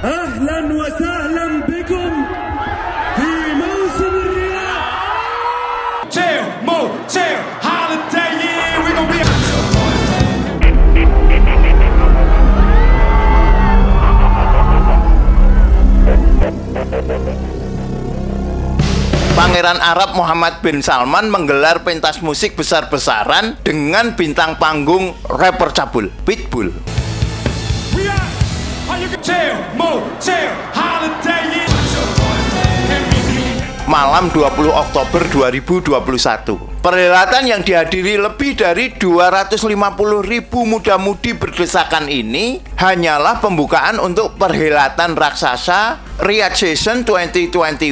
أهلا وسهلا بكم في موسم الرياض Chill, motel, holiday, yeah, we gon' be Pangeran Arab Muhammad bin Salman menggelar pentas musik besar-besaran dengan bintang panggung rapper cabul, Pitbull. We out. malam 20 Oktober 2021. Perhelatan yang dihadiri lebih dari 250 ribu muda-mudi berdesakan ini hanyalah pembukaan untuk perhelatan raksasa Riyadh Season 2021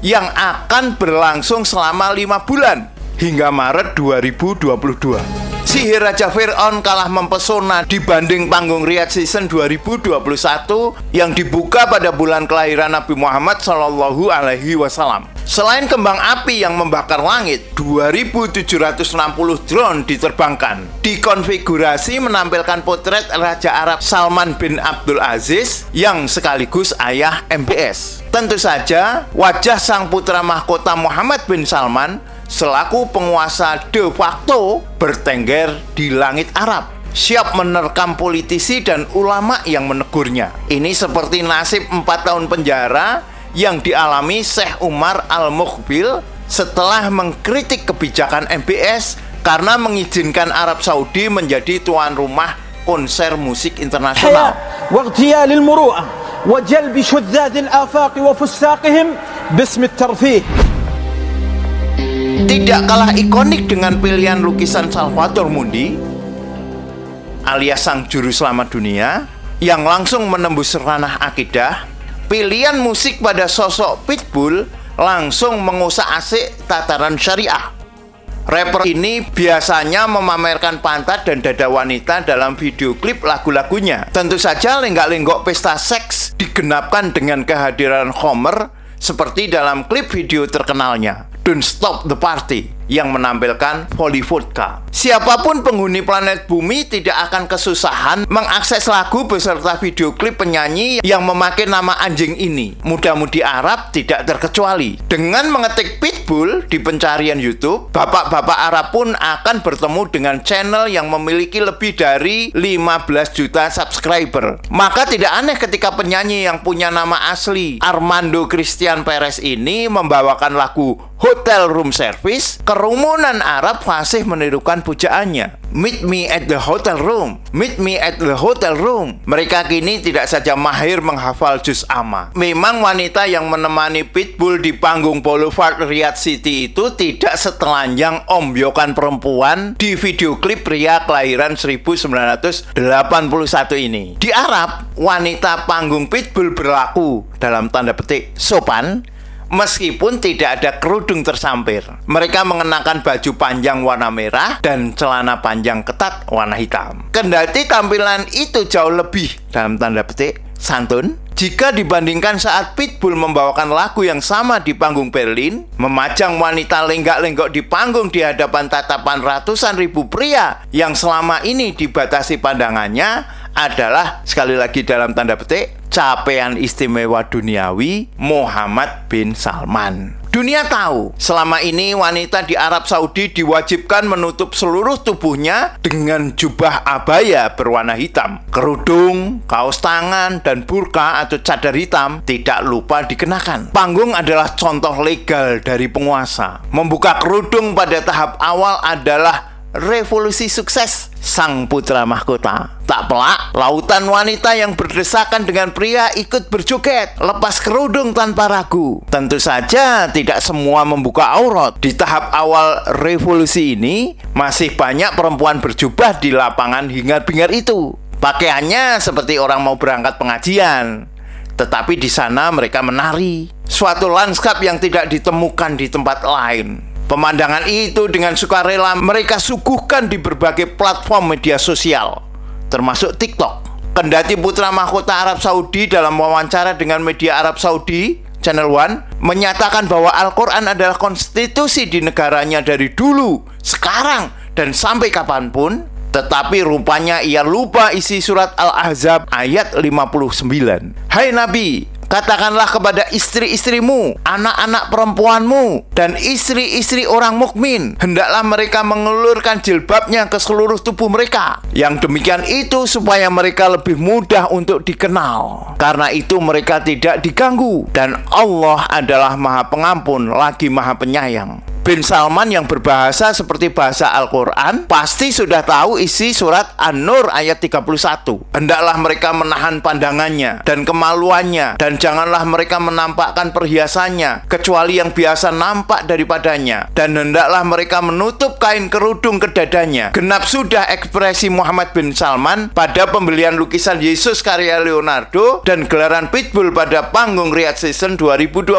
yang akan berlangsung selama lima bulan hingga Maret 2022. Sihir Raja Fir'aun kalah mempesona dibanding panggung Riyadh Season 2021 yang dibuka pada bulan kelahiran Nabi Muhammad Shallallahu Alaihi Wasallam. Selain kembang api yang membakar langit, 2.760 drone diterbangkan. Dikonfigurasi menampilkan potret Raja Arab Salman bin Abdul Aziz yang sekaligus ayah MBS. Tentu saja, wajah sang putra mahkota Muhammad bin Salman selaku penguasa de facto bertengger di langit Arab siap menerkam politisi dan ulama yang menegurnya. Ini seperti nasib 4 tahun penjara yang dialami Syekh Umar Al-Mukhbil setelah mengkritik kebijakan MBS karena mengizinkan Arab Saudi menjadi tuan rumah konser musik internasional. واغتيال المروءة وجلب شذاذ الآفاق وفساقهم باسم الترفيه Tidak kalah ikonik dengan pilihan lukisan Salvador Mundi alias sang juru selamat dunia yang langsung menembus ranah akidah, pilihan musik pada sosok Pitbull langsung mengusak asik tataran syariah. Rapper ini biasanya memamerkan pantat dan dada wanita dalam video klip lagu-lagunya. Tentu saja lenggak-lenggok pesta seks digenapkan dengan kehadiran Homer seperti dalam klip video terkenalnya Don't Stop the Party yang menampilkan Volley Vodka. Siapa pun penghuni planet bumi tidak akan kesusahan mengakses lagu beserta video klip penyanyi yang memakai nama anjing ini. Muda-mudi Arab tidak terkecuali. Dengan mengetik Pitbull di pencarian YouTube, bapak-bapak Arab pun akan bertemu dengan channel yang memiliki lebih dari 15 juta subscriber. Maka tidak aneh ketika penyanyi yang punya nama asli Armando Christian Perez ini membawakan lagu Hotel Room Service, kerumunan Arab fasih menirukan pujaannya. Meet me at the hotel room. Meet me at the hotel room. Mereka kini tidak saja mahir menghafal juz amma. Memang wanita yang menemani Pitbull di panggung Boulevard Riyadh City itu tidak setelanjang ombyokan perempuan di video klip pria kelahiran 1981 ini. Di Arab, wanita panggung Pitbull berlaku dalam tanda petik sopan meskipun tidak ada kerudung tersampir. Mereka mengenakan baju panjang warna merah dan celana panjang ketat warna hitam. Kendati tampilan itu jauh lebih dalam tanda petik santun jika dibandingkan saat Pitbull membawakan lagu yang sama di panggung Berlin, memajang wanita lenggak-lenggok di panggung di hadapan tatapan ratusan ribu pria yang selama ini dibatasi pandangannya adalah sekali lagi dalam tanda petik capaian istimewa duniawi Muhammad bin Salman. Dunia tahu, selama ini wanita di Arab Saudi diwajibkan menutup seluruh tubuhnya dengan jubah abaya berwarna hitam. Kerudung, kaos tangan, dan burka atau cadar hitam tidak lupa dikenakan. Panggung adalah contoh legal dari penguasa. Membuka kerudung pada tahap awal adalah revolusi sukses sang putra mahkota. Tak pelak, lautan wanita yang berdesakan dengan pria ikut berjoget, lepas kerudung tanpa ragu. Tentu saja tidak semua membuka aurat. Di tahap awal revolusi ini, masih banyak perempuan berjubah di lapangan hingar-bingar itu. Pakaiannya seperti orang mau berangkat pengajian. Tetapi di sana mereka menari. Suatu lanskap yang tidak ditemukan di tempat lain. Pemandangan itu dengan sukarela mereka suguhkan di berbagai platform media sosial, termasuk TikTok. Kendati putra mahkota Arab Saudi dalam wawancara dengan media Arab Saudi, Channel One, menyatakan bahwa Al-Quran adalah konstitusi di negaranya dari dulu, sekarang, dan sampai kapan pun, Tetapi rupanya ia lupa isi surat Al-Ahzab ayat 59. Hai Nabi, Katakanlah kepada istri-istrimu, anak-anak perempuanmu, dan istri-istri orang mukmin, hendaklah mereka mengulurkan jilbabnya ke seluruh tubuh mereka. Yang demikian itu supaya mereka lebih mudah untuk dikenal. Karena itu mereka tidak diganggu dan Allah adalah Maha Pengampun lagi Maha Penyayang bin Salman yang berbahasa seperti bahasa Al-Quran pasti sudah tahu isi surat An-Nur ayat 31. Hendaklah mereka menahan pandangannya dan kemaluannya dan janganlah mereka menampakkan perhiasannya kecuali yang biasa nampak daripadanya dan hendaklah mereka menutup kain kerudung ke dadanya. Genap sudah ekspresi Muhammad bin Salman pada pembelian lukisan Yesus karya Leonardo dan gelaran Pitbull pada panggung Riyadh Season 2021.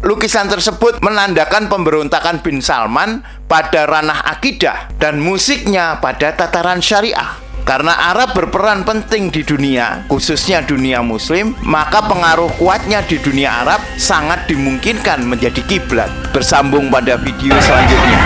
Lukisan tersebut menandakan pemberontakan pergerakan bin Salman pada ranah akidah dan musiknya pada tataran syariah. Karena Arab berperan penting di dunia, khususnya dunia Muslim, maka pengaruh kuatnya di dunia Arab sangat dimungkinkan menjadi kiblat. Bersambung pada video selanjutnya.